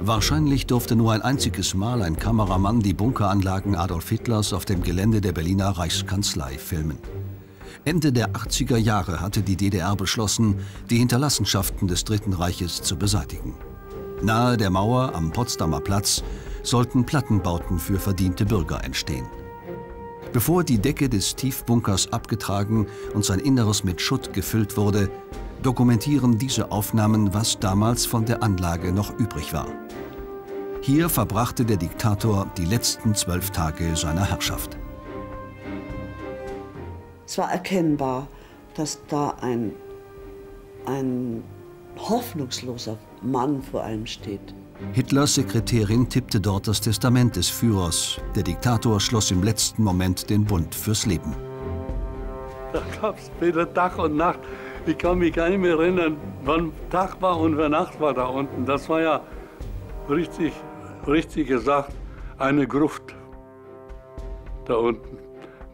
Wahrscheinlich durfte nur ein einziges Mal ein Kameramann die Bunkeranlagen Adolf Hitlers auf dem Gelände der Berliner Reichskanzlei filmen. Ende der 80er Jahre hatte die DDR beschlossen, die Hinterlassenschaften des Dritten Reiches zu beseitigen. Nahe der Mauer am Potsdamer Platz sollten Plattenbauten für verdiente Bürger entstehen. Bevor die Decke des Tiefbunkers abgetragen und sein Inneres mit Schutt gefüllt wurde, dokumentieren diese Aufnahmen, was damals von der Anlage noch übrig war. Hier verbrachte der Diktator die letzten zwölf Tage seiner Herrschaft. Es war erkennbar, dass da ein, ein hoffnungsloser Mann vor allem steht. Hitlers Sekretärin tippte dort das Testament des Führers. Der Diktator schloss im letzten Moment den Bund fürs Leben. Da gab es wieder Tag und Nacht. Ich kann mich gar nicht mehr erinnern, wann Tag war und wann Nacht war da unten. Das war ja richtig richtig gesagt, eine Gruft da unten.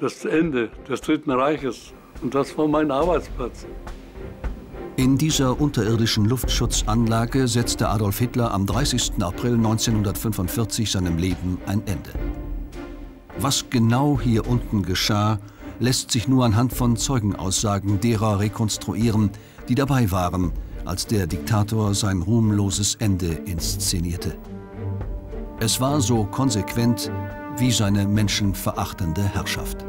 Das Ende des Dritten Reiches. Und das war mein Arbeitsplatz. In dieser unterirdischen Luftschutzanlage setzte Adolf Hitler am 30. April 1945 seinem Leben ein Ende. Was genau hier unten geschah, lässt sich nur anhand von Zeugenaussagen derer rekonstruieren, die dabei waren, als der Diktator sein ruhmloses Ende inszenierte. Es war so konsequent wie seine menschenverachtende Herrschaft.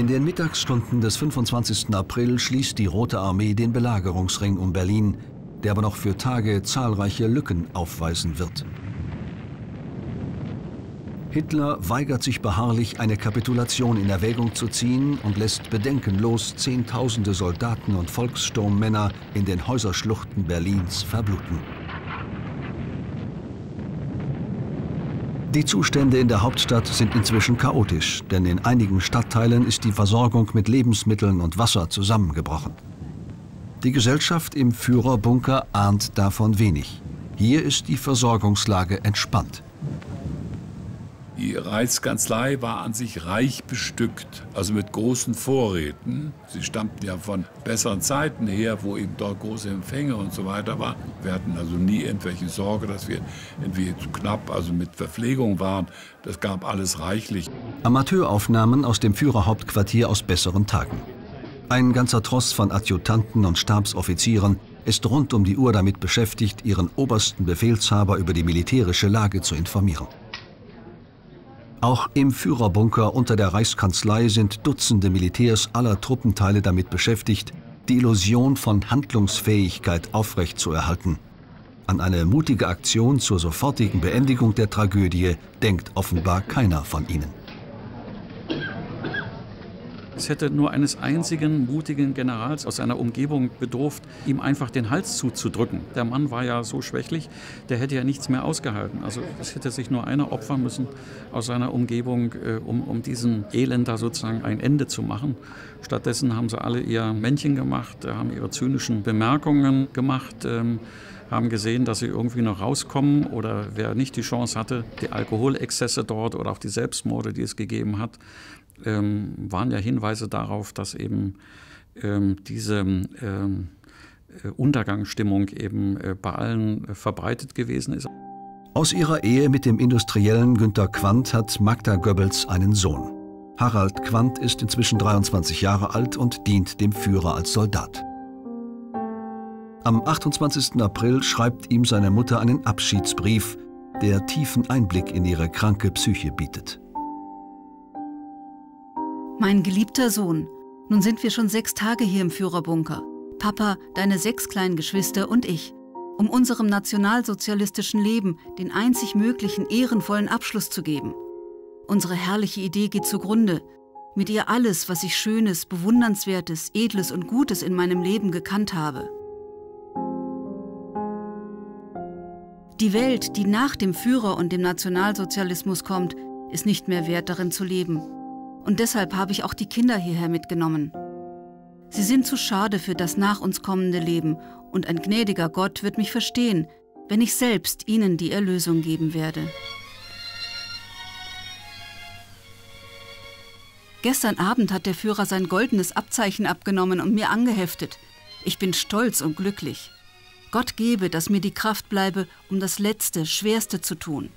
In den Mittagsstunden des 25. April schließt die Rote Armee den Belagerungsring um Berlin, der aber noch für Tage zahlreiche Lücken aufweisen wird. Hitler weigert sich beharrlich, eine Kapitulation in Erwägung zu ziehen und lässt bedenkenlos Zehntausende Soldaten und Volkssturmmänner in den Häuserschluchten Berlins verbluten. Die Zustände in der Hauptstadt sind inzwischen chaotisch, denn in einigen Stadtteilen ist die Versorgung mit Lebensmitteln und Wasser zusammengebrochen. Die Gesellschaft im Führerbunker ahnt davon wenig. Hier ist die Versorgungslage entspannt. Die Reichskanzlei war an sich reich bestückt, also mit großen Vorräten. Sie stammten ja von besseren Zeiten her, wo eben dort große Empfänge und so weiter waren. Wir hatten also nie irgendwelche Sorge, dass wir irgendwie zu knapp, also mit Verpflegung waren. Das gab alles reichlich. Amateuraufnahmen aus dem Führerhauptquartier aus besseren Tagen. Ein ganzer Tross von Adjutanten und Stabsoffizieren ist rund um die Uhr damit beschäftigt, ihren obersten Befehlshaber über die militärische Lage zu informieren. Auch im Führerbunker unter der Reichskanzlei sind Dutzende Militärs aller Truppenteile damit beschäftigt, die Illusion von Handlungsfähigkeit aufrechtzuerhalten. An eine mutige Aktion zur sofortigen Beendigung der Tragödie denkt offenbar keiner von ihnen. Es hätte nur eines einzigen mutigen Generals aus seiner Umgebung bedurft, ihm einfach den Hals zuzudrücken. Der Mann war ja so schwächlich, der hätte ja nichts mehr ausgehalten. Also es hätte sich nur einer opfern müssen aus seiner Umgebung, äh, um, um diesem Elend da sozusagen ein Ende zu machen. Stattdessen haben sie alle ihr Männchen gemacht, äh, haben ihre zynischen Bemerkungen gemacht. Haben gesehen, dass sie irgendwie noch rauskommen oder wer nicht die Chance hatte, die Alkoholexzesse dort oder auch die Selbstmorde, die es gegeben hat, ähm, waren ja Hinweise darauf, dass eben ähm, diese ähm, äh, Untergangsstimmung eben äh, bei allen äh, verbreitet gewesen ist. Aus ihrer Ehe mit dem Industriellen Günter Quandt hat Magda Goebbels einen Sohn. Harald Quandt ist inzwischen 23 Jahre alt und dient dem Führer als Soldat. Am 28. April schreibt ihm seine Mutter einen Abschiedsbrief, der tiefen Einblick in ihre kranke Psyche bietet. Mein geliebter Sohn, nun sind wir schon sechs Tage hier im Führerbunker. Papa, deine sechs kleinen Geschwister und ich. Um unserem nationalsozialistischen Leben den einzig möglichen ehrenvollen Abschluss zu geben. Unsere herrliche Idee geht zugrunde. Mit ihr alles, was ich Schönes, Bewundernswertes, Edles und Gutes in meinem Leben gekannt habe. Die Welt, die nach dem Führer und dem Nationalsozialismus kommt, ist nicht mehr wert darin zu leben. Und deshalb habe ich auch die Kinder hierher mitgenommen. Sie sind zu schade für das nach uns kommende Leben, und ein gnädiger Gott wird mich verstehen, wenn ich selbst ihnen die Erlösung geben werde. Gestern Abend hat der Führer sein goldenes Abzeichen abgenommen und mir angeheftet. Ich bin stolz und glücklich. Gott gebe, dass mir die Kraft bleibe, um das Letzte, Schwerste zu tun.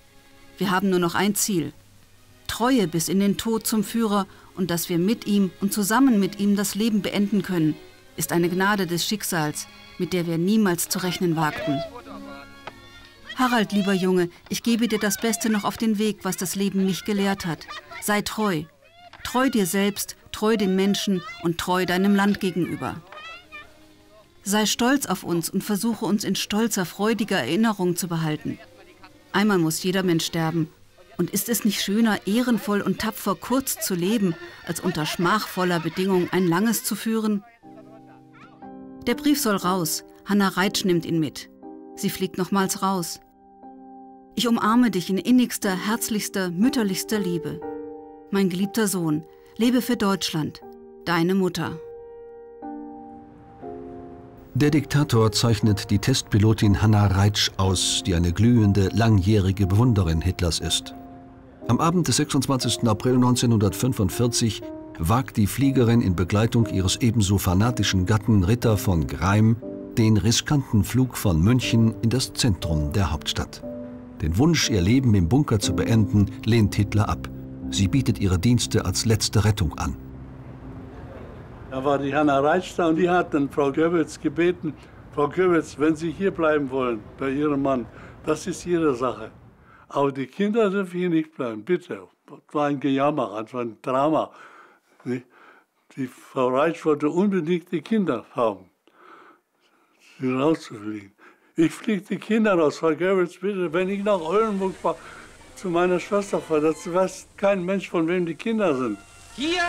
Wir haben nur noch ein Ziel. Treue bis in den Tod zum Führer und dass wir mit ihm und zusammen mit ihm das Leben beenden können, ist eine Gnade des Schicksals, mit der wir niemals zu rechnen wagten. Harald, lieber Junge, ich gebe dir das Beste noch auf den Weg, was das Leben mich gelehrt hat. Sei treu. Treu dir selbst, treu den Menschen und treu deinem Land gegenüber. Sei stolz auf uns und versuche uns in stolzer, freudiger Erinnerung zu behalten. Einmal muss jeder Mensch sterben. Und ist es nicht schöner, ehrenvoll und tapfer kurz zu leben, als unter schmachvoller Bedingung ein langes zu führen? Der Brief soll raus. Hanna Reitsch nimmt ihn mit. Sie fliegt nochmals raus. Ich umarme dich in innigster, herzlichster, mütterlichster Liebe. Mein geliebter Sohn, lebe für Deutschland. Deine Mutter. Der Diktator zeichnet die Testpilotin Hanna Reitsch aus, die eine glühende, langjährige Bewunderin Hitlers ist. Am Abend des 26. April 1945 wagt die Fliegerin in Begleitung ihres ebenso fanatischen Gatten Ritter von Greim den riskanten Flug von München in das Zentrum der Hauptstadt. Den Wunsch, ihr Leben im Bunker zu beenden, lehnt Hitler ab. Sie bietet ihre Dienste als letzte Rettung an. Da war die Hanna Reitsch da und die hat dann Frau Goebbels gebeten, Frau Goebbels, wenn Sie hier bleiben wollen bei Ihrem Mann, das ist Ihre Sache. Aber die Kinder dürfen hier nicht bleiben, bitte. Das war ein Gejammer, das war ein Drama. Die Frau Reitsch wollte unbedingt die Kinder haben, sie rauszufliegen. Ich fliege die Kinder raus, Frau Goebbels, bitte, wenn ich nach Oldenburg fahre, zu meiner Schwester fahre, das weiß kein Mensch, von wem die Kinder sind. Hier,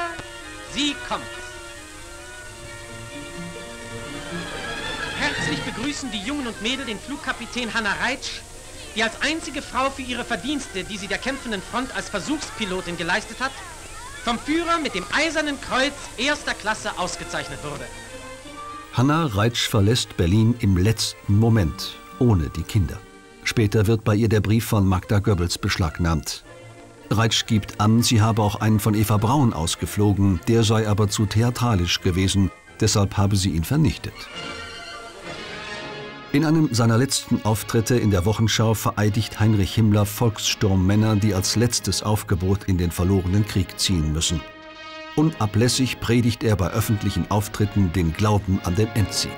sie kommt. Herzlich begrüßen die Jungen und Mädel den Flugkapitän Hanna Reitsch, die als einzige Frau für ihre Verdienste, die sie der kämpfenden Front als Versuchspilotin geleistet hat, vom Führer mit dem Eisernen Kreuz erster Klasse ausgezeichnet wurde. Hanna Reitsch verlässt Berlin im letzten Moment, ohne die Kinder. Später wird bei ihr der Brief von Magda Goebbels beschlagnahmt. Reitsch gibt an, sie habe auch einen von Eva Braun ausgeflogen, der sei aber zu theatralisch gewesen, deshalb habe sie ihn vernichtet. In einem seiner letzten Auftritte in der Wochenschau vereidigt Heinrich Himmler Volkssturmmänner, die als letztes Aufgebot in den verlorenen Krieg ziehen müssen. Unablässig predigt er bei öffentlichen Auftritten den Glauben an den Endsieg.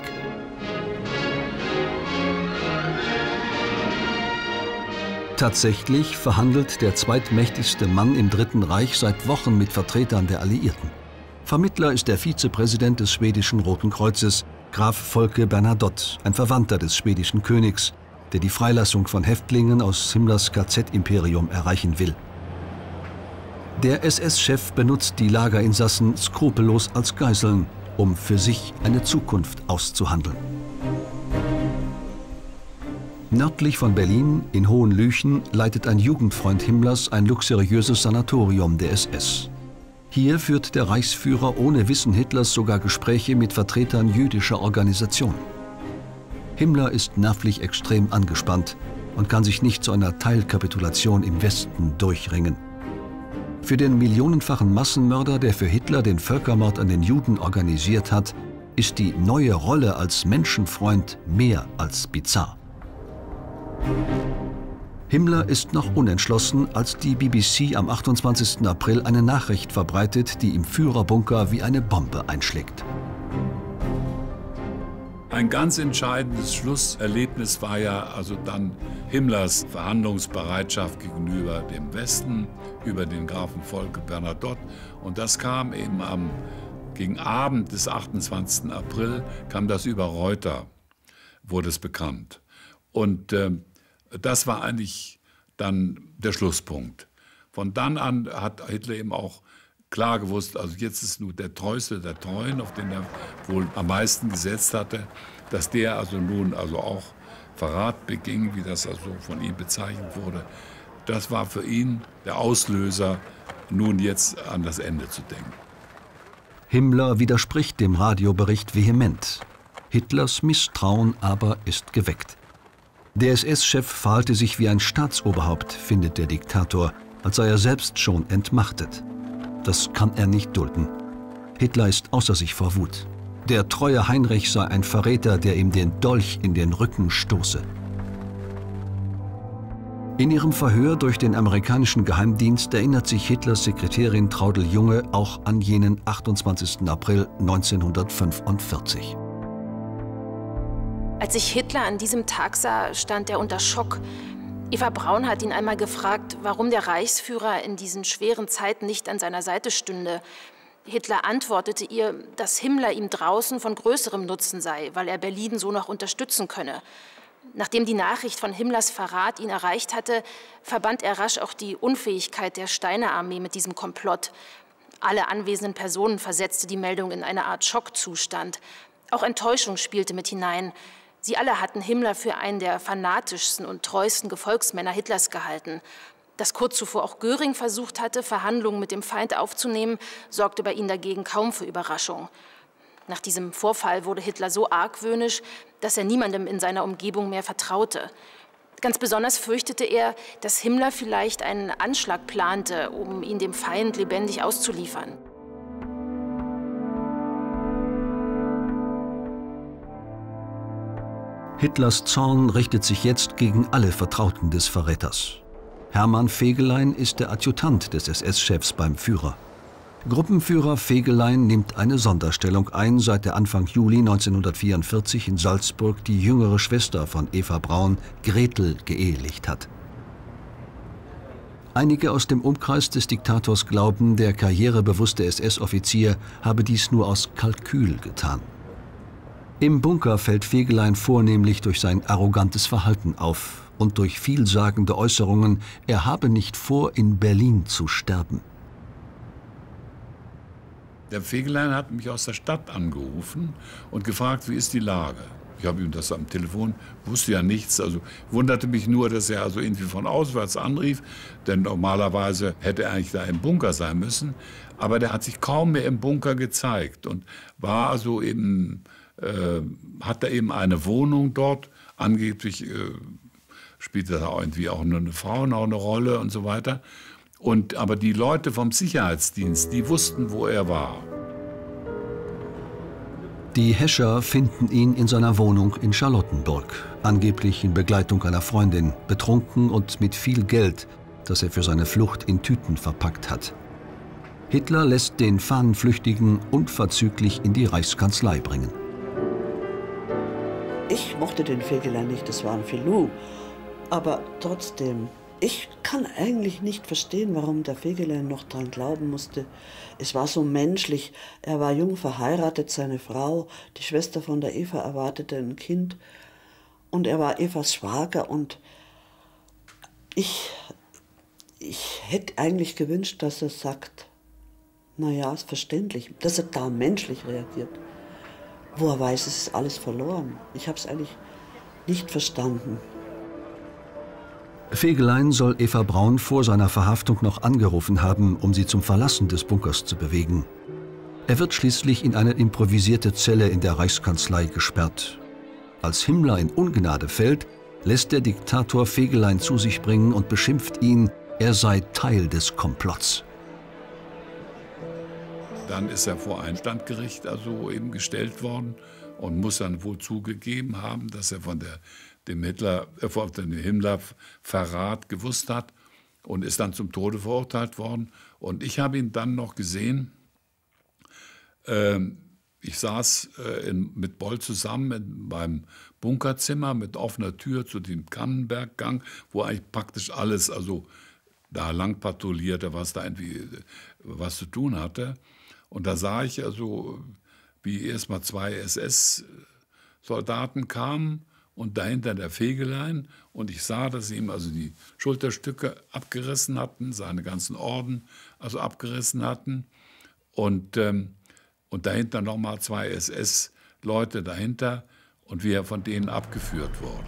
Tatsächlich verhandelt der zweitmächtigste Mann im Dritten Reich seit Wochen mit Vertretern der Alliierten. Vermittler ist der Vizepräsident des schwedischen Roten Kreuzes, Graf Volke Bernadotte, ein Verwandter des schwedischen Königs, der die Freilassung von Häftlingen aus Himmlers KZ-Imperium erreichen will. Der SS-Chef benutzt die Lagerinsassen skrupellos als Geiseln, um für sich eine Zukunft auszuhandeln. Nördlich von Berlin, in Hohenlüchen, leitet ein Jugendfreund Himmlers ein luxuriöses Sanatorium der SS. Hier führt der Reichsführer ohne Wissen Hitlers sogar Gespräche mit Vertretern jüdischer Organisationen. Himmler ist nervlich extrem angespannt und kann sich nicht zu einer Teilkapitulation im Westen durchringen. Für den millionenfachen Massenmörder, der für Hitler den Völkermord an den Juden organisiert hat, ist die neue Rolle als Menschenfreund mehr als bizarr. Himmler ist noch unentschlossen, als die BBC am 28. April eine Nachricht verbreitet, die im Führerbunker wie eine Bombe einschlägt. Ein ganz entscheidendes Schlusserlebnis war ja also dann Himmlers Verhandlungsbereitschaft gegenüber dem Westen über den Grafen Volke Bernadotte. Und das kam eben am gegen Abend des 28. April, kam das über Reuter, wurde es bekannt. Und äh, das war eigentlich dann der Schlusspunkt. Von dann an hat Hitler eben auch klar gewusst, also jetzt ist nur der Treueste der Treuen, auf den er wohl am meisten gesetzt hatte, dass der also nun also auch Verrat beging, wie das also von ihm bezeichnet wurde. Das war für ihn der Auslöser, nun jetzt an das Ende zu denken. Himmler widerspricht dem Radiobericht vehement. Hitlers Misstrauen aber ist geweckt. Der SS-Chef verhalte sich wie ein Staatsoberhaupt, findet der Diktator, als sei er selbst schon entmachtet. Das kann er nicht dulden. Hitler ist außer sich vor Wut. Der treue Heinrich sei ein Verräter, der ihm den Dolch in den Rücken stoße. In ihrem Verhör durch den amerikanischen Geheimdienst erinnert sich Hitlers Sekretärin Traudel Junge auch an jenen 28. April 1945. Als ich Hitler an diesem Tag sah, stand er unter Schock. Eva Braun hat ihn einmal gefragt, warum der Reichsführer in diesen schweren Zeiten nicht an seiner Seite stünde. Hitler antwortete ihr, dass Himmler ihm draußen von größerem Nutzen sei, weil er Berlin so noch unterstützen könne. Nachdem die Nachricht von Himmlers Verrat ihn erreicht hatte, verband er rasch auch die Unfähigkeit der Steiner Armee mit diesem Komplott. Alle anwesenden Personen versetzte die Meldung in eine Art Schockzustand. Auch Enttäuschung spielte mit hinein. Sie alle hatten Himmler für einen der fanatischsten und treuesten Gefolgsmänner Hitlers gehalten. Dass kurz zuvor auch Göring versucht hatte, Verhandlungen mit dem Feind aufzunehmen, sorgte bei ihnen dagegen kaum für Überraschung. Nach diesem Vorfall wurde Hitler so argwöhnisch, dass er niemandem in seiner Umgebung mehr vertraute. Ganz besonders fürchtete er, dass Himmler vielleicht einen Anschlag plante, um ihn dem Feind lebendig auszuliefern. Hitlers Zorn richtet sich jetzt gegen alle Vertrauten des Verräters. Hermann Fegelein ist der Adjutant des SS-Chefs beim Führer. Gruppenführer Fegelein nimmt eine Sonderstellung ein, seit er Anfang Juli 1944 in Salzburg die jüngere Schwester von Eva Braun, Gretel, geehelicht hat. Einige aus dem Umkreis des Diktators glauben, der karrierebewusste SS-Offizier habe dies nur aus Kalkül getan. Im Bunker fällt Fegelein vornehmlich durch sein arrogantes Verhalten auf und durch vielsagende Äußerungen, er habe nicht vor, in Berlin zu sterben. Der Fegelein hat mich aus der Stadt angerufen und gefragt, wie ist die Lage. Ich habe ihm das am Telefon, wusste ja nichts, also wunderte mich nur, dass er also irgendwie von auswärts anrief, denn normalerweise hätte er eigentlich da im Bunker sein müssen. Aber der hat sich kaum mehr im Bunker gezeigt und war also eben, äh, hatte eben eine Wohnung dort, angeblich äh, spielte da irgendwie auch eine Frau noch eine Rolle und so weiter. Und, aber die Leute vom Sicherheitsdienst, die wussten, wo er war. Die Hescher finden ihn in seiner Wohnung in Charlottenburg, angeblich in Begleitung einer Freundin, betrunken und mit viel Geld, das er für seine Flucht in Tüten verpackt hat. Hitler lässt den Fahnenflüchtigen unverzüglich in die Reichskanzlei bringen. Ich mochte den Fegelein nicht, das war ein Filou. Aber trotzdem, ich kann eigentlich nicht verstehen, warum der Fegelein noch dran glauben musste. Es war so menschlich. Er war jung verheiratet, seine Frau, die Schwester von der Eva erwartete ein Kind. Und er war Evas Schwager und ich, ich hätte eigentlich gewünscht, dass er sagt, naja, ist verständlich, dass er da menschlich reagiert. Wo er weiß, es ist alles verloren. Ich habe es eigentlich nicht verstanden. Fegelein soll Eva Braun vor seiner Verhaftung noch angerufen haben, um sie zum Verlassen des Bunkers zu bewegen. Er wird schließlich in eine improvisierte Zelle in der Reichskanzlei gesperrt. Als Himmler in Ungnade fällt, lässt der Diktator Fegelein zu sich bringen und beschimpft ihn, er sei Teil des Komplotts. Dann ist er vor ein Standgericht also eben gestellt worden und muss dann wohl zugegeben haben, dass er von der dem Hitler, äh, von dem Himmler-Verrat gewusst hat und ist dann zum Tode verurteilt worden. Und ich habe ihn dann noch gesehen. Ähm, ich saß äh, in, mit Boll zusammen in meinem Bunkerzimmer mit offener Tür zu dem Kannenberggang, wo eigentlich praktisch alles, also da lang patrouillierte, was da irgendwie was zu tun hatte. Und da sah ich also, wie erstmal zwei SS-Soldaten kamen und dahinter der Fegelein. Und ich sah, dass sie ihm also die Schulterstücke abgerissen hatten, seine ganzen Orden also abgerissen hatten. Und, ähm, und dahinter nochmal zwei SS-Leute dahinter und wie er von denen abgeführt wurde.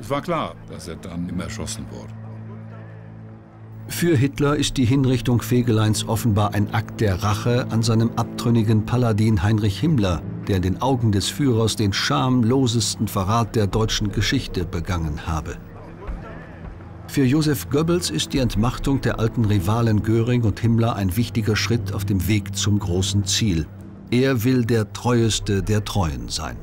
Es war klar, dass er dann immer erschossen wurde. Für Hitler ist die Hinrichtung Fegeleins offenbar ein Akt der Rache an seinem abtrünnigen Paladin Heinrich Himmler, der in den Augen des Führers den schamlosesten Verrat der deutschen Geschichte begangen habe. Für Josef Goebbels ist die Entmachtung der alten Rivalen Göring und Himmler ein wichtiger Schritt auf dem Weg zum großen Ziel. Er will der treueste der Treuen sein.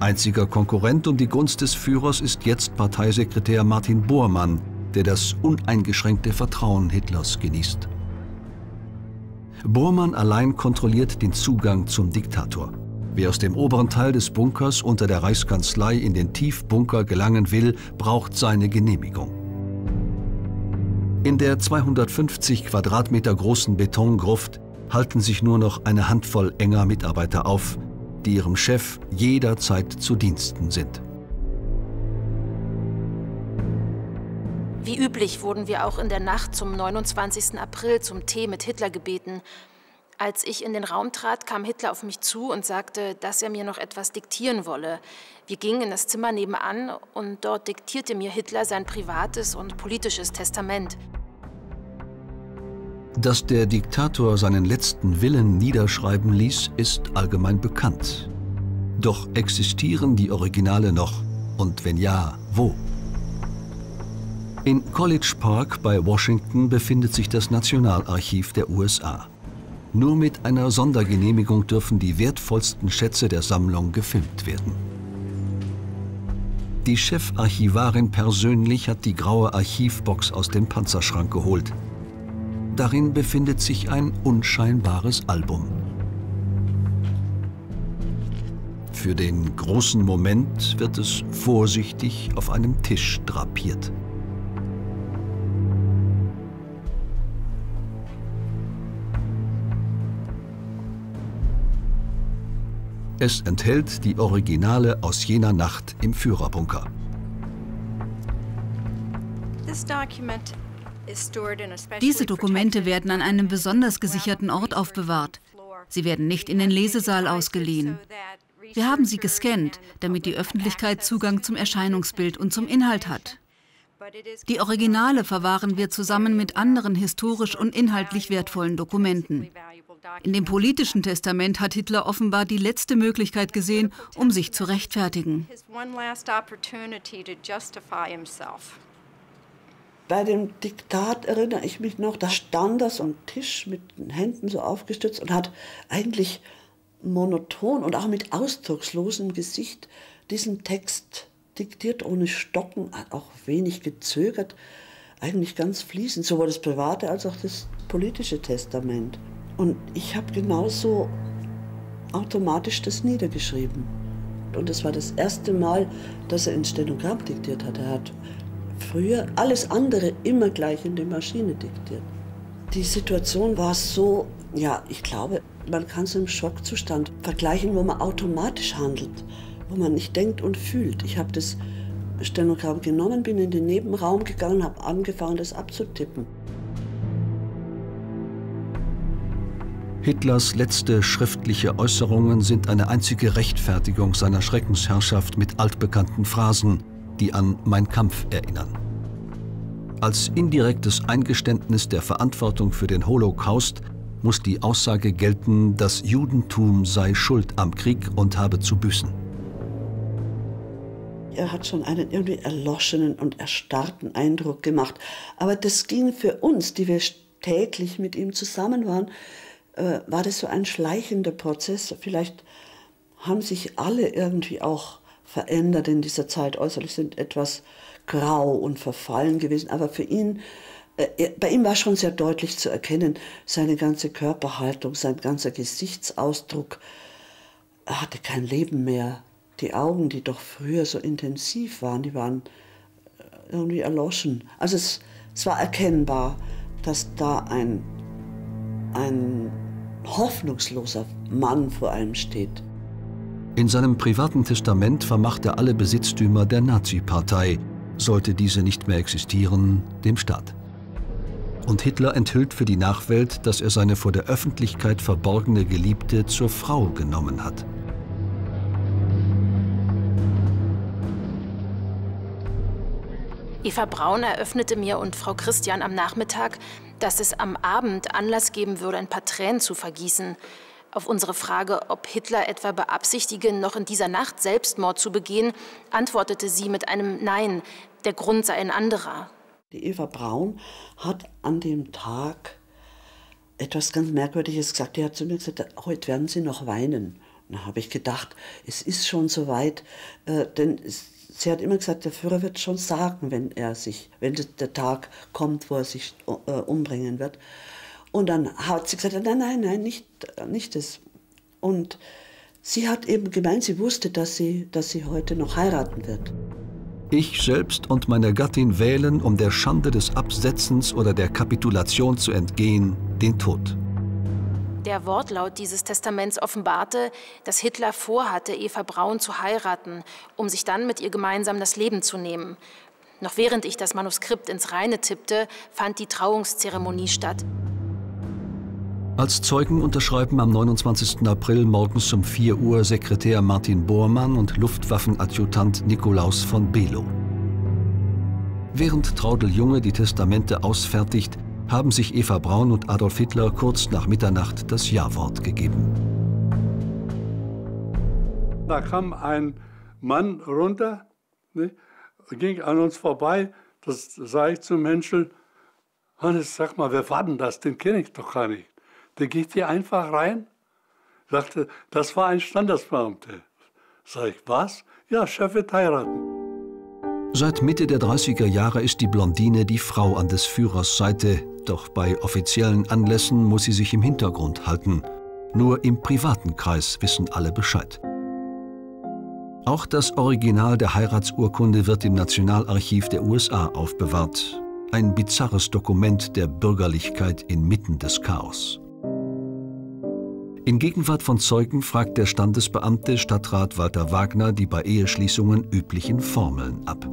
Einziger Konkurrent um die Gunst des Führers ist jetzt Parteisekretär Martin Bormann, der das uneingeschränkte Vertrauen Hitlers genießt. Bormann allein kontrolliert den Zugang zum Diktator. Wer aus dem oberen Teil des Bunkers unter der Reichskanzlei in den Tiefbunker gelangen will, braucht seine Genehmigung. In der 250 Quadratmeter großen Betongruft halten sich nur noch eine Handvoll enger Mitarbeiter auf, die ihrem Chef jederzeit zu Diensten sind. Wie üblich wurden wir auch in der Nacht zum 29. April zum Tee mit Hitler gebeten. Als ich in den Raum trat, kam Hitler auf mich zu und sagte, dass er mir noch etwas diktieren wolle. Wir gingen in das Zimmer nebenan und dort diktierte mir Hitler sein privates und politisches Testament. Dass der Diktator seinen letzten Willen niederschreiben ließ, ist allgemein bekannt. Doch existieren die Originale noch? Und wenn ja, wo? In College Park bei Washington befindet sich das Nationalarchiv der USA. Nur mit einer Sondergenehmigung dürfen die wertvollsten Schätze der Sammlung gefilmt werden. Die Chefarchivarin persönlich hat die graue Archivbox aus dem Panzerschrank geholt. Darin befindet sich ein unscheinbares Album. Für den großen Moment wird es vorsichtig auf einem Tisch drapiert. Es enthält die Originale aus jener Nacht im Führerbunker. Diese Dokumente werden an einem besonders gesicherten Ort aufbewahrt. Sie werden nicht in den Lesesaal ausgeliehen. Wir haben sie gescannt, damit die Öffentlichkeit Zugang zum Erscheinungsbild und zum Inhalt hat. Die Originale verwahren wir zusammen mit anderen historisch und inhaltlich wertvollen Dokumenten. In dem politischen Testament hat Hitler offenbar die letzte Möglichkeit gesehen, um sich zu rechtfertigen. Bei dem Diktat erinnere ich mich noch, da stand so am Tisch mit den Händen so aufgestützt und hat eigentlich monoton und auch mit ausdruckslosem Gesicht diesen Text diktiert, ohne Stocken, auch wenig gezögert, eigentlich ganz fließend, sowohl das private als auch das politische Testament. Und ich habe genauso automatisch das niedergeschrieben. Und es war das erste Mal, dass er ins Stenogramm diktiert hat. Er hat früher alles andere immer gleich in die Maschine diktiert. Die Situation war so, ja, ich glaube, man kann es im Schockzustand vergleichen, wo man automatisch handelt, wo man nicht denkt und fühlt. Ich habe das Stenogramm genommen, bin in den Nebenraum gegangen, habe angefangen, das abzutippen. Hitlers letzte schriftliche Äußerungen sind eine einzige Rechtfertigung seiner Schreckensherrschaft mit altbekannten Phrasen, die an Mein Kampf erinnern. Als indirektes Eingeständnis der Verantwortung für den Holocaust muss die Aussage gelten, das Judentum sei schuld am Krieg und habe zu büßen. Er hat schon einen irgendwie erloschenen und erstarrten Eindruck gemacht. Aber das ging für uns, die wir täglich mit ihm zusammen waren, äh, war das so ein schleichender Prozess. Vielleicht haben sich alle irgendwie auch verändert in dieser Zeit. Äußerlich sind etwas grau und verfallen gewesen, aber für ihn, äh, bei ihm war schon sehr deutlich zu erkennen, seine ganze Körperhaltung, sein ganzer Gesichtsausdruck, er hatte kein Leben mehr. Die Augen, die doch früher so intensiv waren, die waren äh, irgendwie erloschen. Also es, es war erkennbar, dass da ein, ein hoffnungsloser Mann vor allem steht. In seinem privaten Testament vermacht er alle Besitztümer der Nazi-Partei, sollte diese nicht mehr existieren, dem Staat. Und Hitler enthüllt für die Nachwelt, dass er seine vor der Öffentlichkeit verborgene Geliebte zur Frau genommen hat. Eva Braun eröffnete mir und Frau Christian am Nachmittag, dass es am Abend Anlass geben würde, ein paar Tränen zu vergießen. Auf unsere Frage, ob Hitler etwa beabsichtige, noch in dieser Nacht Selbstmord zu begehen, antwortete sie mit einem Nein, der Grund sei ein anderer. Die Eva Braun hat an dem Tag etwas ganz Merkwürdiges gesagt. Die hat zu mir gesagt, heute werden Sie noch weinen. Da habe ich gedacht, es ist schon soweit, äh, denn sie hat immer gesagt, der Führer wird schon sagen, wenn er sich, wenn der Tag kommt, wo er sich äh, umbringen wird. Und dann hat sie gesagt, nein, nein, nein, nicht, nicht das. Und sie hat eben gemeint, sie wusste, dass sie, dass sie heute noch heiraten wird. Ich selbst und meine Gattin wählen, um der Schande des Absetzens oder der Kapitulation zu entgehen, den Tod. Der Wortlaut dieses Testaments offenbarte, dass Hitler vorhatte, Eva Braun zu heiraten, um sich dann mit ihr gemeinsam das Leben zu nehmen. Noch während ich das Manuskript ins Reine tippte, fand die Trauungszeremonie statt. Als Zeugen unterschreiben am 29. April morgens um 4 Uhr Sekretär Martin Bormann und Luftwaffenadjutant Nikolaus von Below. Während Traudel Junge die Testamente ausfertigt, haben sich Eva Braun und Adolf Hitler kurz nach Mitternacht das Ja-Wort gegeben. Da kam ein Mann runter, ne, ging an uns vorbei, das sah ich zum Menschen. Hannes, sag mal, wer war denn das? Den kenne ich doch gar nicht. Der geht hier einfach rein, sagte, das war ein Standesbeamter. Sag ich, was? Ja, Chef wird heiraten. Seit Mitte der 30er Jahre ist die Blondine die Frau an des Führers Seite, doch bei offiziellen Anlässen muss sie sich im Hintergrund halten. Nur im privaten Kreis wissen alle Bescheid. Auch das Original der Heiratsurkunde wird im Nationalarchiv der USA aufbewahrt. Ein bizarres Dokument der Bürgerlichkeit inmitten des Chaos. In Gegenwart von Zeugen fragt der Standesbeamte Stadtrat Walter Wagner die bei Eheschließungen üblichen Formeln ab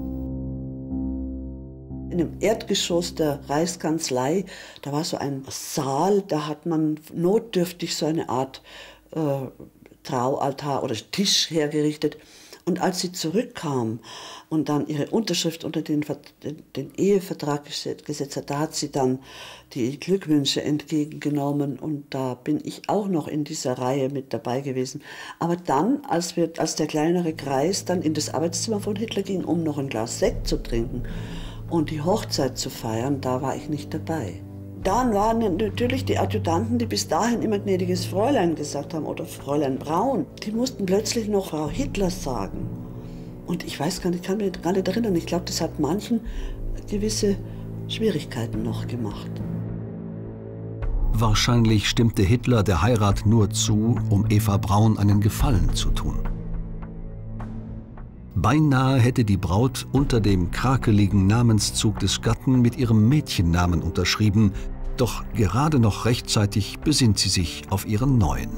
in dem Erdgeschoss der Reichskanzlei, da war so ein Saal, da hat man notdürftig so eine Art äh, Traualtar oder Tisch hergerichtet. Und als sie zurückkam und dann ihre Unterschrift unter den, den, Ehevertrag gesetzt hat, da hat sie dann die Glückwünsche entgegengenommen und da bin ich auch noch in dieser Reihe mit dabei gewesen. Aber dann, als, wir, als der kleinere Kreis dann in das Arbeitszimmer von Hitler ging, um noch ein Glas Sekt zu trinken, und die Hochzeit zu feiern, da war ich nicht dabei. Dann waren natürlich die Adjutanten, die bis dahin immer gnädiges Fräulein gesagt haben oder Fräulein Braun, die mussten plötzlich noch Frau Hitler sagen. Und ich weiß gar nicht, ich kann mich gar nicht erinnern, ich glaube, das hat manchen gewisse Schwierigkeiten noch gemacht. Wahrscheinlich stimmte Hitler der Heirat nur zu, um Eva Braun einen Gefallen zu tun. Beinahe hätte die Braut unter dem krakeligen Namenszug des Gatten mit ihrem Mädchennamen unterschrieben, doch gerade noch rechtzeitig besinnt sie sich auf ihren neuen.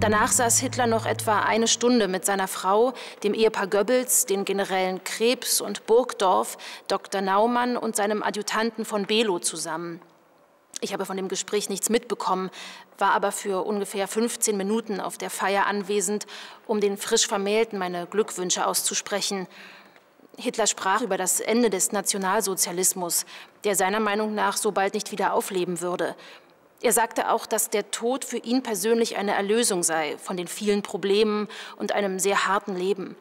Danach saß Hitler noch etwa eine Stunde mit seiner Frau, dem Ehepaar Goebbels, den Generälen Krebs und Burgdorf, Dr. Naumann und seinem Adjutanten von Below zusammen. Ich habe von dem Gespräch nichts mitbekommen, war aber für ungefähr 15 Minuten auf der Feier anwesend, um den frisch Vermählten meine Glückwünsche auszusprechen. Hitler sprach über das Ende des Nationalsozialismus, der seiner Meinung nach so bald nicht wieder aufleben würde. Er sagte auch, dass der Tod für ihn persönlich eine Erlösung sei von den vielen Problemen und einem sehr harten Leben.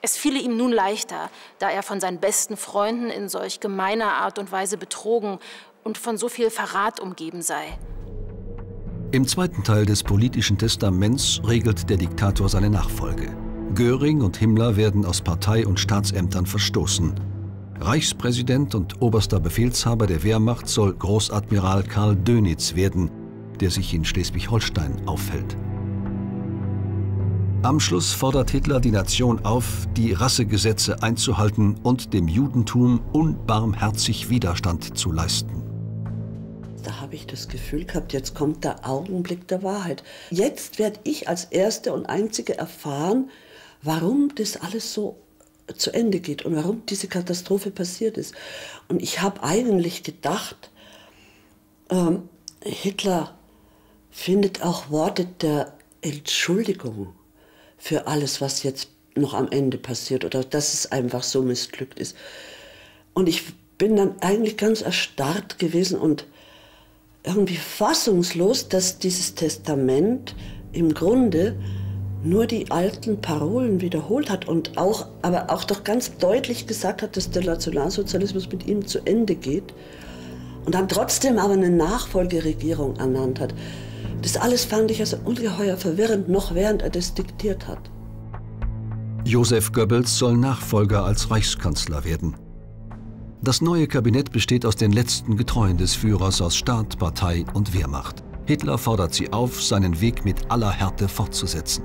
Es fiele ihm nun leichter, da er von seinen besten Freunden in solch gemeiner Art und Weise betrogen und von so viel Verrat umgeben sei. Im zweiten Teil des politischen Testaments regelt der Diktator seine Nachfolge. Göring und Himmler werden aus Partei- und Staatsämtern verstoßen. Reichspräsident und oberster Befehlshaber der Wehrmacht soll Großadmiral Karl Dönitz werden, der sich in Schleswig-Holstein aufhält. Am Schluss fordert Hitler die Nation auf, die Rassegesetze einzuhalten und dem Judentum unbarmherzig Widerstand zu leisten da habe ich das Gefühl gehabt, jetzt kommt der Augenblick der Wahrheit. Jetzt werde ich als Erste und Einzige erfahren, warum das alles so zu Ende geht und warum diese Katastrophe passiert ist. Und ich habe eigentlich gedacht, ähm, Hitler findet auch Worte der Entschuldigung für alles, was jetzt noch am Ende passiert oder dass es einfach so missglückt ist. Und ich bin dann eigentlich ganz erstarrt gewesen und irgendwie fassungslos, dass dieses Testament im Grunde nur die alten Parolen wiederholt hat und auch, aber auch doch ganz deutlich gesagt hat, dass der Nationalsozialismus mit ihm zu Ende geht und dann trotzdem aber eine Nachfolgeregierung ernannt hat. Das alles fand ich also ungeheuer verwirrend, noch während er das diktiert hat. Josef Goebbels soll Nachfolger als Reichskanzler werden. Das neue Kabinett besteht aus den letzten Getreuen des Führers aus Staat, Partei und Wehrmacht. Hitler fordert sie auf, seinen Weg mit aller Härte fortzusetzen.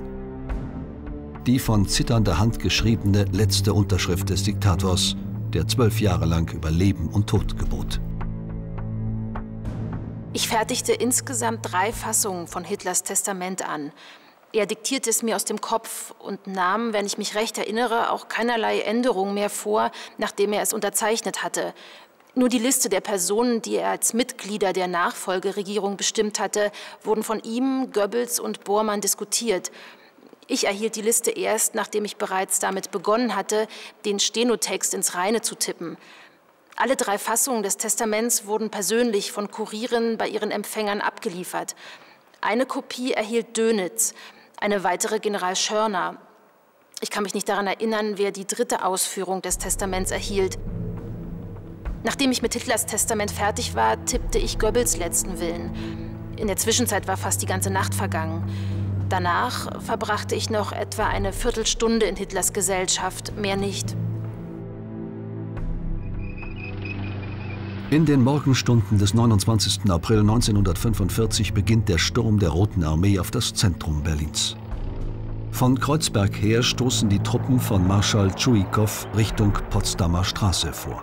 Die von zitternder Hand geschriebene letzte Unterschrift des Diktators, der zwölf Jahre lang über Leben und Tod gebot. Ich fertigte insgesamt drei Fassungen von Hitlers Testament an. Er diktierte es mir aus dem Kopf und nahm, wenn ich mich recht erinnere, auch keinerlei Änderungen mehr vor, nachdem er es unterzeichnet hatte. Nur die Liste der Personen, die er als Mitglieder der Nachfolgeregierung bestimmt hatte, wurden von ihm, Goebbels und Bormann diskutiert. Ich erhielt die Liste erst, nachdem ich bereits damit begonnen hatte, den Stenotext ins Reine zu tippen. Alle drei Fassungen des Testaments wurden persönlich von Kurieren bei ihren Empfängern abgeliefert. Eine Kopie erhielt Dönitz, eine weitere General Schörner. Ich kann mich nicht daran erinnern, wer die dritte Ausführung des Testaments erhielt. Nachdem ich mit Hitlers Testament fertig war, tippte ich Goebbels letzten Willen. In der Zwischenzeit war fast die ganze Nacht vergangen. Danach verbrachte ich noch etwa eine Viertelstunde in Hitlers Gesellschaft, mehr nicht. In den Morgenstunden des 29. April 1945 beginnt der Sturm der Roten Armee auf das Zentrum Berlins. Von Kreuzberg her stoßen die Truppen von Marschall Tschuikow Richtung Potsdamer Straße vor.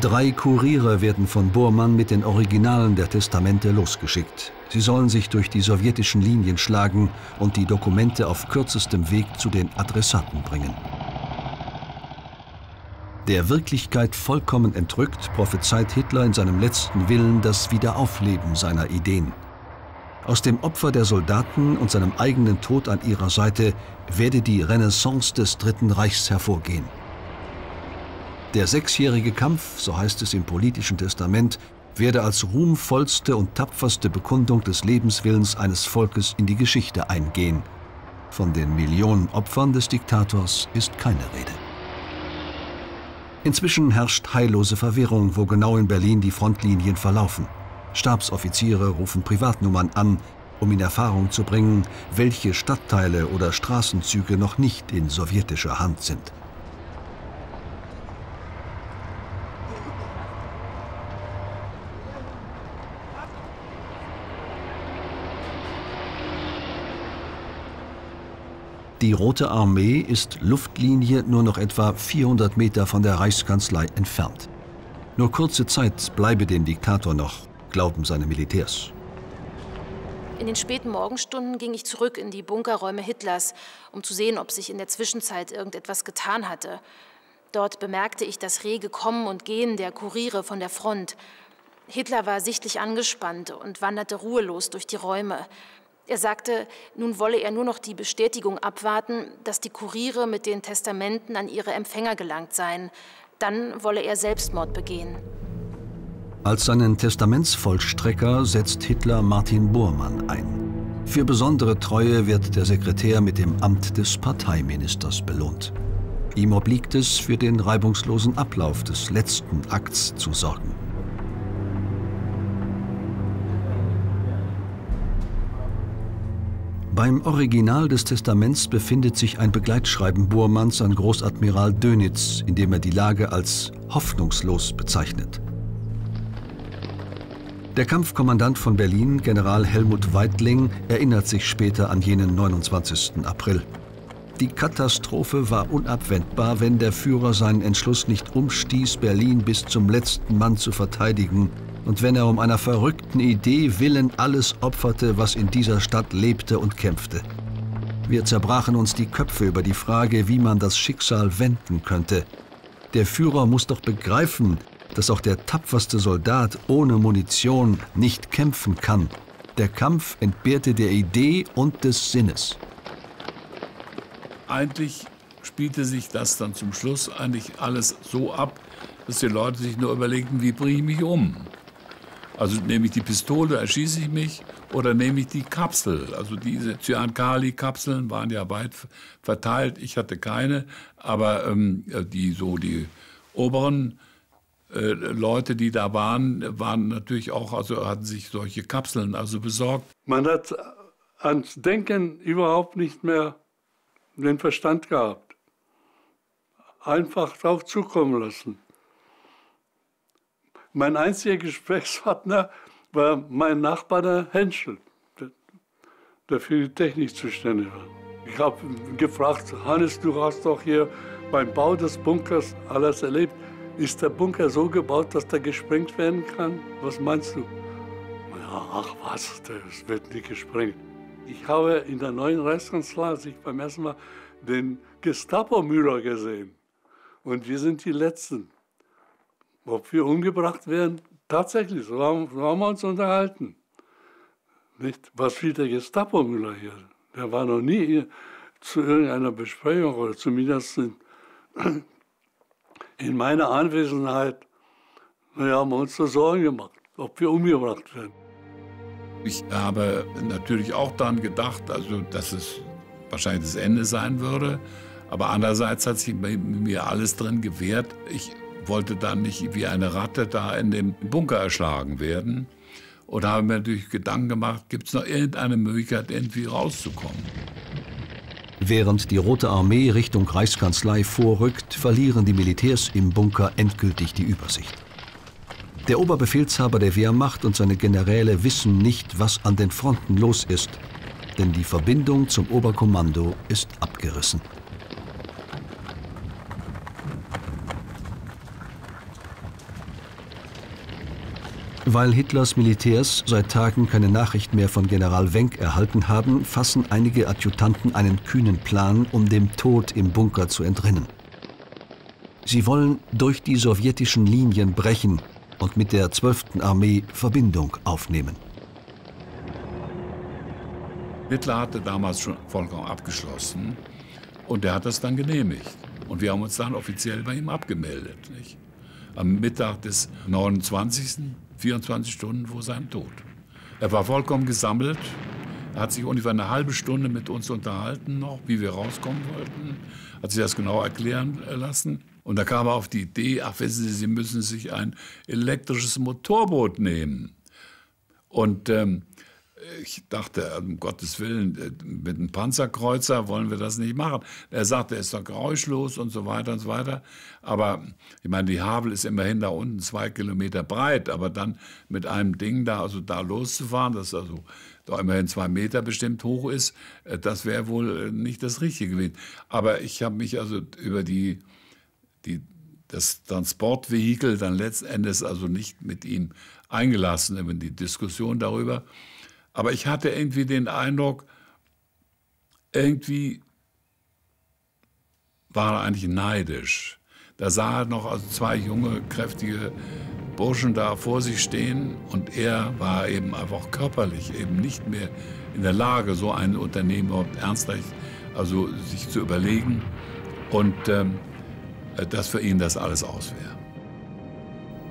Drei Kuriere werden von Bormann mit den Originalen der Testamente losgeschickt. Sie sollen sich durch die sowjetischen Linien schlagen und die Dokumente auf kürzestem Weg zu den Adressaten bringen. Der Wirklichkeit vollkommen entrückt, prophezeit Hitler in seinem letzten Willen das Wiederaufleben seiner Ideen. Aus dem Opfer der Soldaten und seinem eigenen Tod an ihrer Seite werde die Renaissance des Dritten Reichs hervorgehen. Der sechsjährige Kampf, so heißt es im politischen Testament, werde als ruhmvollste und tapferste Bekundung des Lebenswillens eines Volkes in die Geschichte eingehen. Von den Millionen Opfern des Diktators ist keine Rede. Inzwischen herrscht heillose Verwirrung, wo genau in Berlin die Frontlinien verlaufen. Stabsoffiziere rufen Privatnummern an, um in Erfahrung zu bringen, welche Stadtteile oder Straßenzüge noch nicht in sowjetischer Hand sind. Die Rote Armee ist Luftlinie nur noch etwa 400 Meter von der Reichskanzlei entfernt. Nur kurze Zeit bleibe dem Diktator noch, glauben seine Militärs. In den späten Morgenstunden ging ich zurück in die Bunkerräume Hitlers, um zu sehen, ob sich in der Zwischenzeit irgendetwas getan hatte. Dort bemerkte ich das rege Kommen und Gehen der Kuriere von der Front. Hitler war sichtlich angespannt und wanderte ruhelos durch die Räume. Er sagte, nun wolle er nur noch die Bestätigung abwarten, dass die Kuriere mit den Testamenten an ihre Empfänger gelangt seien. Dann wolle er Selbstmord begehen. Als seinen Testamentsvollstrecker setzt Hitler Martin Bormann ein. Für besondere Treue wird der Sekretär mit dem Amt des Parteiministers belohnt. Ihm obliegt es, für den reibungslosen Ablauf des letzten Akts zu sorgen. Beim Original des Testaments befindet sich ein Begleitschreiben Burmanns an Großadmiral Dönitz, in dem er die Lage als hoffnungslos bezeichnet. Der Kampfkommandant von Berlin, General Helmut Weidling, erinnert sich später an jenen 29. April. Die Katastrophe war unabwendbar, wenn der Führer seinen Entschluss nicht umstieß, Berlin bis zum letzten Mann zu verteidigen und wenn er um einer verrückten Idee willen alles opferte, was in dieser Stadt lebte und kämpfte. Wir zerbrachen uns die Köpfe über die Frage, wie man das Schicksal wenden könnte. Der Führer muss doch begreifen, dass auch der tapferste Soldat ohne Munition nicht kämpfen kann. Der Kampf entbehrte der Idee und des Sinnes. Eigentlich spielte sich das dann zum Schluss eigentlich alles so ab, dass die Leute sich nur überlegten, wie bringe ich mich um. Also nehme ich die Pistole, erschieße ich mich oder nehme ich die Kapsel. Also diese Cyankali-Kapseln waren ja weit verteilt. Ich hatte keine, aber ähm, die so die oberen äh, Leute, die da waren, waren natürlich auch, also hatten sich solche Kapseln also besorgt. Man hat ans Denken überhaupt nicht mehr den Verstand gehabt. Einfach drauf zukommen lassen. Mein einziger Gesprächspartner war mein Nachbar, der Henschel, der, für die Technik zuständig war. Ich habe gefragt, Hannes, du hast doch hier beim Bau des Bunkers alles erlebt. Ist der Bunker so gebaut, dass der gesprengt werden kann? Was meinst du? Ja, ach was, das wird nicht gesprengt. Ich habe in der neuen Reichskanzlei, als ich beim ersten Mal den Gestapo-Müller gesehen. Und wir sind die Letzten ob wir umgebracht werden. Tatsächlich, so haben, so haben wir uns unterhalten. Nicht? Was will der Gestapo-Müller hier? Der war noch nie zu irgendeiner Besprechung oder zumindest in, in meiner Anwesenheit. Wir haben uns so Sorgen gemacht, ob wir umgebracht werden. Ich habe natürlich auch daran gedacht, also, dass es wahrscheinlich das Ende sein würde. Aber andererseits hat sich mir alles drin gewehrt. Ich wollte dann nicht wie eine Ratte da in dem Bunker erschlagen werden. Und habe mir natürlich Gedanken gemacht, gibt es noch irgendeine Möglichkeit, irgendwie rauszukommen. Während die Rote Armee Richtung Reichskanzlei vorrückt, verlieren die Militärs im Bunker endgültig die Übersicht. Der Oberbefehlshaber der Wehrmacht und seine Generäle wissen nicht, was an den Fronten los ist, denn die Verbindung zum Oberkommando ist abgerissen. Weil Hitlers Militärs seit Tagen keine Nachricht mehr von General Wenck erhalten haben, fassen einige Adjutanten einen kühnen Plan, um dem Tod im Bunker zu entrinnen. Sie wollen durch die sowjetischen Linien brechen und mit der 12. Armee Verbindung aufnehmen. Hitler hatte damals schon vollkommen abgeschlossen und er hat das dann genehmigt. Und wir haben uns dann offiziell bei ihm abgemeldet. Nicht? Am Mittag des 29. 24 Stunden vor seinem Tod. Er war vollkommen gesammelt. Er hat sich ungefähr eine halbe Stunde mit uns unterhalten noch, wie wir rauskommen wollten. Hat sich das genau erklären lassen. Und da kam er auf die Idee, ach wissen Sie, Sie müssen sich ein elektrisches Motorboot nehmen. Und ähm, ich dachte, um Gottes Willen, äh, mit einem Panzerkreuzer wollen wir das nicht machen. Er sagte, er ist doch geräuschlos und so weiter und so weiter. Aber ich meine, die Havel ist immerhin da unten zwei Kilometer breit, aber dann mit einem Ding da, also da loszufahren, das also da immerhin zwei Meter bestimmt hoch ist, äh, das wäre wohl äh, nicht das Richtige gewesen. Aber ich habe mich also über die, die, das Transportvehikel dann letzten Endes also nicht mit ihm eingelassen, über die Diskussion darüber. Aber ich hatte irgendwie den Eindruck, irgendwie war er eigentlich neidisch. Da sah er noch also zwei junge, kräftige Burschen da vor sich stehen und er war eben einfach körperlich eben nicht mehr in der Lage, so ein Unternehmen überhaupt ernsthaft also sich zu überlegen und ähm, dass für ihn das alles aus wäre.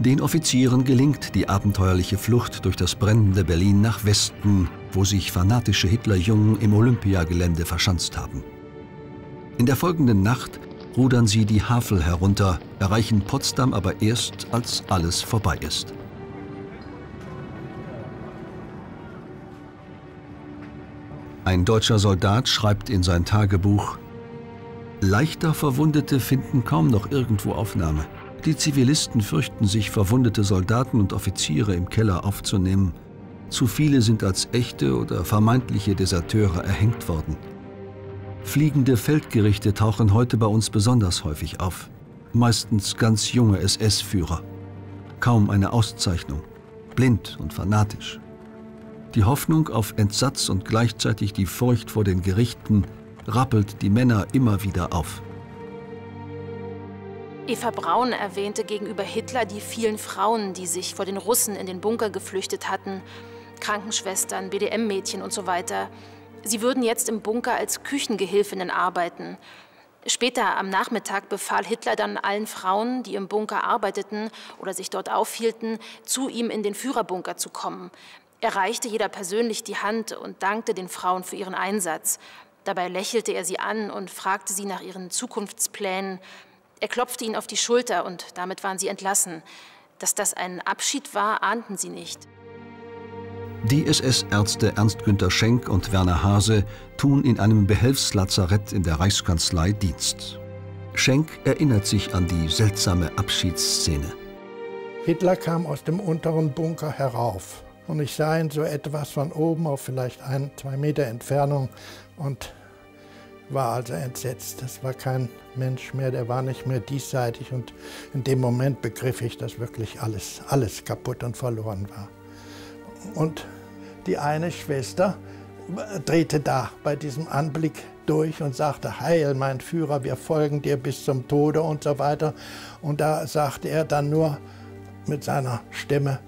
Den Offizieren gelingt die abenteuerliche Flucht durch das brennende Berlin nach Westen, wo sich fanatische Hitlerjungen im Olympiagelände verschanzt haben. In der folgenden Nacht rudern sie die Havel herunter, erreichen Potsdam aber erst, als alles vorbei ist. Ein deutscher Soldat schreibt in sein Tagebuch, Leichter Verwundete finden kaum noch irgendwo Aufnahme. Die Zivilisten fürchten sich, verwundete Soldaten und Offiziere im Keller aufzunehmen. Zu viele sind als echte oder vermeintliche Deserteure erhängt worden. Fliegende Feldgerichte tauchen heute bei uns besonders häufig auf. Meistens ganz junge SS-Führer. Kaum eine Auszeichnung. Blind und fanatisch. Die Hoffnung auf Entsatz und gleichzeitig die Furcht vor den Gerichten rappelt die Männer immer wieder auf. Eva Braun erwähnte gegenüber Hitler die vielen Frauen, die sich vor den Russen in den Bunker geflüchtet hatten. Krankenschwestern, BDM-Mädchen und so weiter. Sie würden jetzt im Bunker als Küchengehilfinnen arbeiten. Später am Nachmittag befahl Hitler dann allen Frauen, die im Bunker arbeiteten oder sich dort aufhielten, zu ihm in den Führerbunker zu kommen. Er reichte jeder persönlich die Hand und dankte den Frauen für ihren Einsatz. Dabei lächelte er sie an und fragte sie nach ihren Zukunftsplänen. Er klopfte ihnen auf die Schulter und damit waren sie entlassen. Dass das ein Abschied war, ahnten sie nicht. Die SS-Ärzte Ernst Günther Schenk und Werner Hase tun in einem Behelfslazarett in der Reichskanzlei Dienst. Schenk erinnert sich an die seltsame Abschiedsszene. Hitler kam aus dem unteren Bunker herauf und ich sah ihn so etwas von oben auf vielleicht ein, zwei Meter Entfernung und war also entsetzt. Das war kein Mensch mehr, der war nicht mehr diesseitig und in dem Moment begriff ich, dass wirklich alles, alles kaputt und verloren war. Und die eine Schwester drehte da bei diesem Anblick durch und sagte, Heil, mein Führer, wir folgen dir bis zum Tode und so weiter. Und da sagte er dann nur mit seiner Stimme,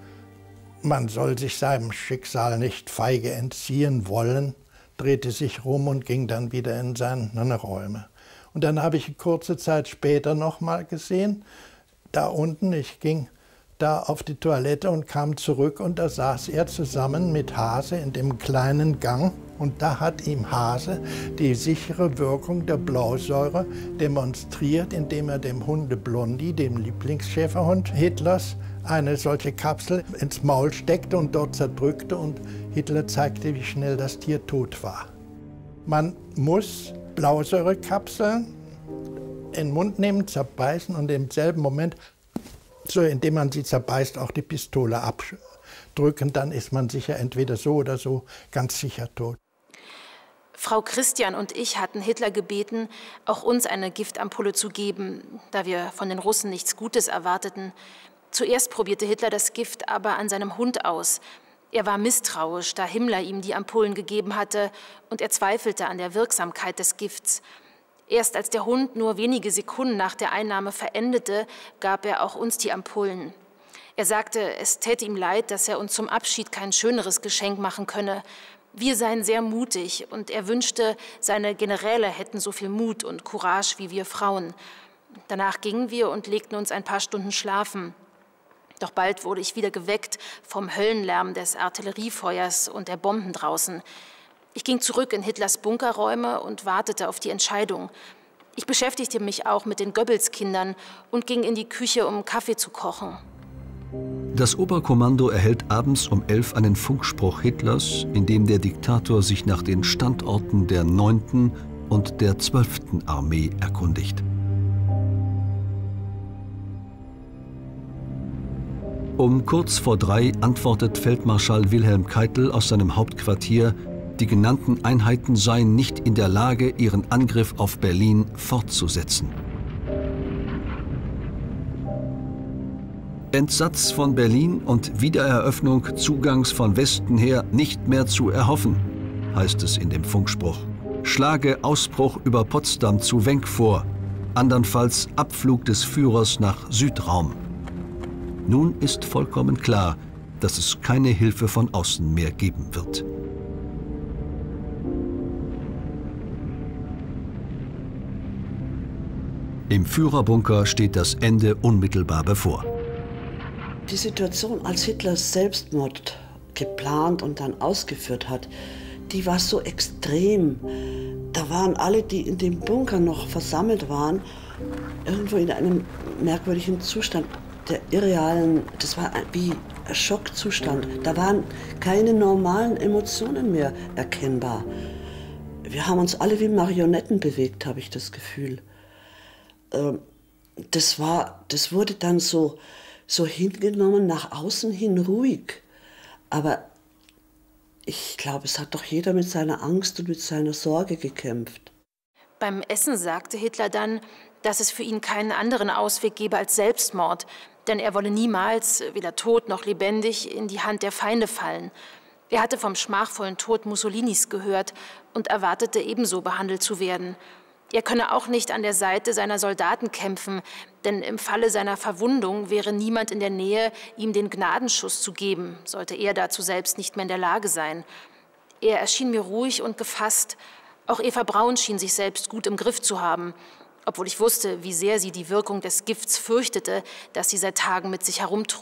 man soll sich seinem Schicksal nicht feige entziehen wollen, drehte sich rum und ging dann wieder in seine Räume. Und dann habe ich kurze Zeit später noch mal gesehen, da unten, ich ging da auf die Toilette und kam zurück und da saß er zusammen mit Hase in dem kleinen Gang und da hat ihm Hase die sichere Wirkung der Blausäure demonstriert, indem er dem Hunde Blondi, dem Lieblingsschäferhund Hitlers, eine solche Kapsel ins Maul steckte und dort zerdrückte und Hitler zeigte, wie schnell das Tier tot war. Man muss Blausäurekapseln in den Mund nehmen, zerbeißen und im selben Moment so indem man sie zerbeißt, auch die Pistole abdrücken, dann ist man sicher entweder so oder so ganz sicher tot. Frau Christian und ich hatten Hitler gebeten, auch uns eine Giftampulle zu geben, da wir von den Russen nichts Gutes erwarteten. Zuerst probierte Hitler das Gift aber an seinem Hund aus. Er war misstrauisch, da Himmler ihm die Ampullen gegeben hatte, und er zweifelte an der Wirksamkeit des Gifts. Erst als der Hund nur wenige Sekunden nach der Einnahme verendete, gab er auch uns die Ampullen. Er sagte, es täte ihm leid, dass er uns zum Abschied kein schöneres Geschenk machen könne. Wir seien sehr mutig und er wünschte, seine Generäle hätten so viel Mut und Courage wie wir Frauen. Danach gingen wir und legten uns ein paar Stunden schlafen. Doch bald wurde ich wieder geweckt vom Höllenlärm des Artilleriefeuers und der Bomben draußen. Ich ging zurück in Hitlers Bunkerräume und wartete auf die Entscheidung. Ich beschäftigte mich auch mit den Goebbels-Kindern und ging in die Küche, um Kaffee zu kochen. Das Oberkommando erhält abends um elf einen Funkspruch Hitlers, in dem der Diktator sich nach den Standorten der 9. und der 12. Armee erkundigt. Um kurz vor drei antwortet Feldmarschall Wilhelm Keitel aus seinem Hauptquartier die genannten Einheiten seien nicht in der Lage, ihren Angriff auf Berlin fortzusetzen. Entsatz von Berlin und Wiedereröffnung Zugangs von Westen her nicht mehr zu erhoffen, heißt es in dem Funkspruch. Schlage Ausbruch über Potsdam zu Wenk vor, andernfalls Abflug des Führers nach Südraum. Nun ist vollkommen klar, dass es keine Hilfe von außen mehr geben wird. Im Führerbunker steht das Ende unmittelbar bevor. Die Situation, als Hitler Selbstmord geplant und dann ausgeführt hat, die war so extrem. Da waren alle, die in dem Bunker noch versammelt waren, irgendwo in einem merkwürdigen Zustand der irrealen, das war wie ein Schockzustand. Da waren keine normalen Emotionen mehr erkennbar. Wir haben uns alle wie Marionetten bewegt, habe ich das Gefühl. Ähm, das war, das wurde dann so, so hingenommen, nach außen hin ruhig. Aber ich glaube, es hat doch jeder mit seiner Angst und mit seiner Sorge gekämpft. Beim Essen sagte Hitler dann, dass es für ihn keinen anderen Ausweg gebe als Selbstmord, denn er wolle niemals, weder tot noch lebendig, in die Hand der Feinde fallen. Er hatte vom schmachvollen Tod Mussolinis gehört und erwartete ebenso behandelt zu werden. Er könne auch nicht an der Seite seiner Soldaten kämpfen, denn im Falle seiner Verwundung wäre niemand in der Nähe, ihm den Gnadenschuss zu geben, sollte er dazu selbst nicht mehr in der Lage sein. Er erschien mir ruhig und gefasst. Auch Eva Braun schien sich selbst gut im Griff zu haben, obwohl ich wusste, wie sehr sie die Wirkung des Gifts fürchtete, das sie seit Tagen mit sich herumtrug.